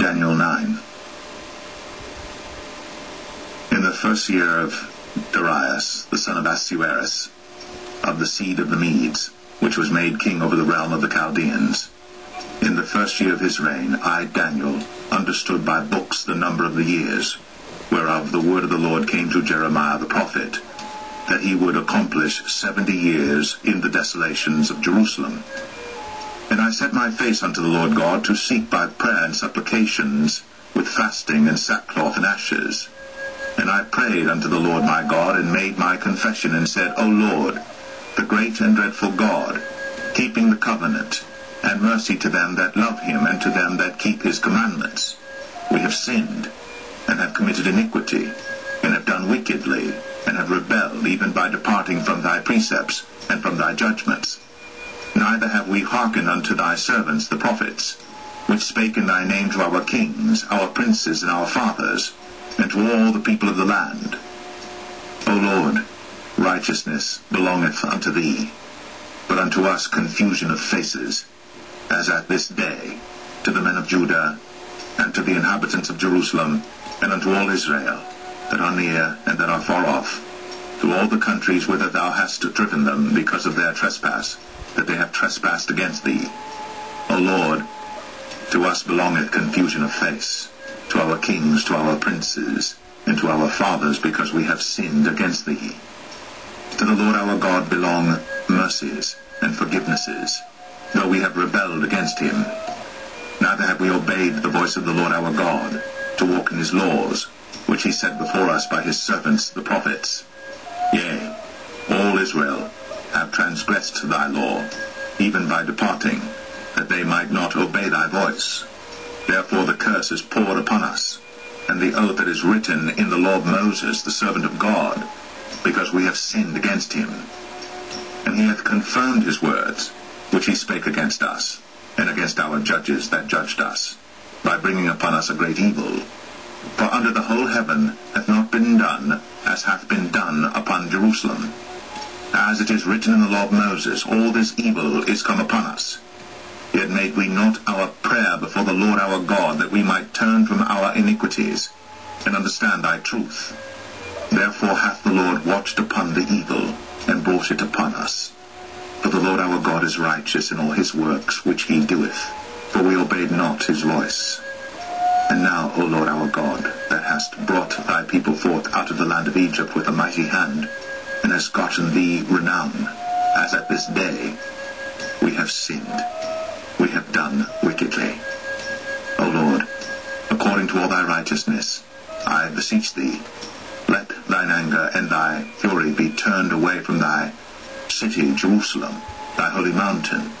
Daniel 9. In the first year of Darius, the son of Ahasuerus, of the seed of the Medes, which was made king over the realm of the Chaldeans, in the first year of his reign, I, Daniel, understood by books the number of the years, whereof the word of the Lord came to Jeremiah the prophet, that he would accomplish seventy years in the desolations of Jerusalem. And I set my face unto the Lord God to seek by prayer and supplications, with fasting and sackcloth and ashes. And I prayed unto the Lord my God, and made my confession, and said, O Lord, the great and dreadful God, keeping the covenant, and mercy to them that love him, and to them that keep his commandments. We have sinned, and have committed iniquity, and have done wickedly, and have rebelled, even by departing from thy precepts, and from thy judgments. Neither have we hearkened unto thy servants the prophets, which spake in thy name to our kings, our princes, and our fathers, and to all the people of the land. O Lord, righteousness belongeth unto thee, but unto us confusion of faces, as at this day, to the men of Judah, and to the inhabitants of Jerusalem, and unto all Israel, that are near and that are far off, to all the countries whither thou hast driven them because of their trespass, that they have trespassed against thee. O Lord, to us belongeth confusion of face, to our kings, to our princes, and to our fathers, because we have sinned against thee. To the Lord our God belong mercies and forgivenesses, though we have rebelled against him. Neither have we obeyed the voice of the Lord our God, to walk in his laws, which he set before us by his servants the prophets. Israel have transgressed thy law, even by departing, that they might not obey thy voice. Therefore the curse is poured upon us, and the oath that is written in the law of Moses, the servant of God, because we have sinned against him. And he hath confirmed his words, which he spake against us, and against our judges that judged us, by bringing upon us a great evil. For under the whole heaven hath not been done as hath been done upon Jerusalem. As it is written in the law of Moses, all this evil is come upon us. Yet made we not our prayer before the Lord our God, that we might turn from our iniquities, and understand thy truth. Therefore hath the Lord watched upon the evil, and brought it upon us. For the Lord our God is righteous in all his works which he doeth, for we obeyed not his voice. And now, O Lord our God, that hast brought thy people forth out of the land of Egypt with a mighty hand, and has gotten thee renown, as at this day, we have sinned, we have done wickedly. O Lord, according to all thy righteousness, I beseech thee, let thine anger and thy fury be turned away from thy city, Jerusalem, thy holy mountain,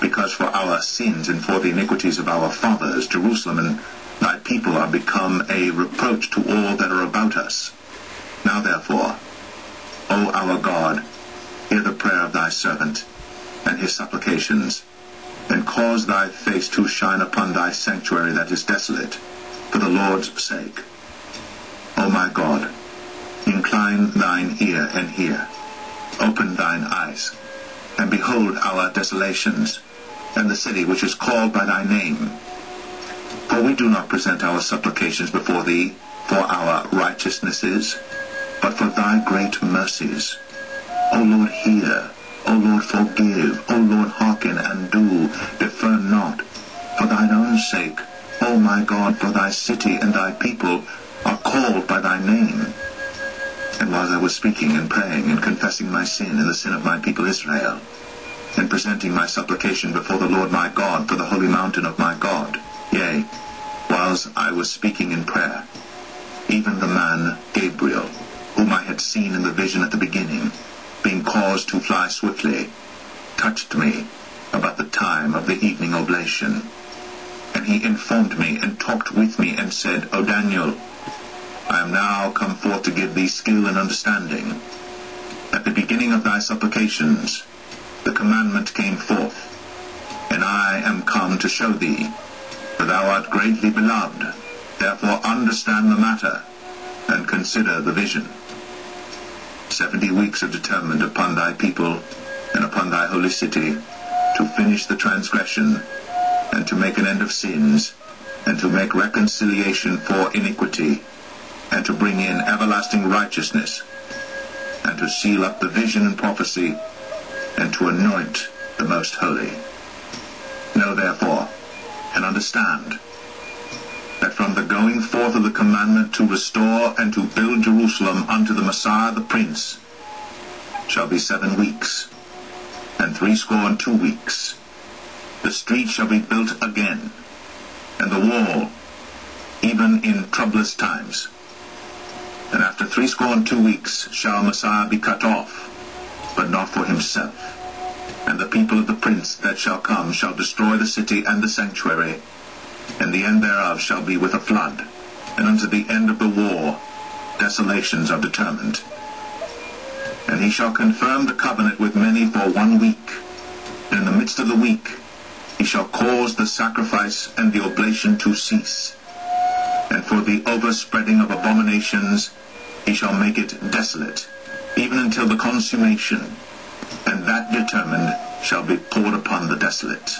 because for our sins and for the iniquities of our fathers, Jerusalem and thy people are become a reproach to all that are about us. Now therefore, our God, hear the prayer of thy servant, and his supplications, and cause thy face to shine upon thy sanctuary that is desolate, for the Lord's sake. O my God, incline thine ear and hear. Open thine eyes, and behold our desolations, and the city which is called by thy name. For we do not present our supplications before thee for our righteousnesses, but for thy great mercies. O Lord, hear. O Lord, forgive. O Lord, hearken and do. Defer not. For thine own sake, O my God, for thy city and thy people are called by thy name. And while I was speaking and praying and confessing my sin and the sin of my people Israel, and presenting my supplication before the Lord my God for the holy mountain of my God, yea, whilst I was speaking in prayer, even the man Gabriel, whom I had seen in the vision at the beginning, being caused to fly swiftly, touched me about the time of the evening oblation. And he informed me and talked with me and said, O Daniel, I am now come forth to give thee skill and understanding. At the beginning of thy supplications, the commandment came forth, and I am come to show thee, for thou art greatly beloved. Therefore understand the matter, and consider the vision. Seventy weeks are determined upon thy people and upon thy holy city, to finish the transgression, and to make an end of sins, and to make reconciliation for iniquity, and to bring in everlasting righteousness, and to seal up the vision and prophecy, and to anoint the most holy. Know therefore, and understand, that from the going forth of the commandment to restore and to build Jerusalem unto the Messiah the Prince shall be seven weeks, and threescore and two weeks. The street shall be built again, and the wall, even in troublous times. And after threescore and two weeks shall Messiah be cut off, but not for himself. And the people of the prince that shall come shall destroy the city and the sanctuary, and the end thereof shall be with a flood, and unto the end of the war desolations are determined. And he shall confirm the covenant with many for one week. And in the midst of the week he shall cause the sacrifice and the oblation to cease. And for the overspreading of abominations he shall make it desolate, even until the consummation, and that determined shall be poured upon the desolate.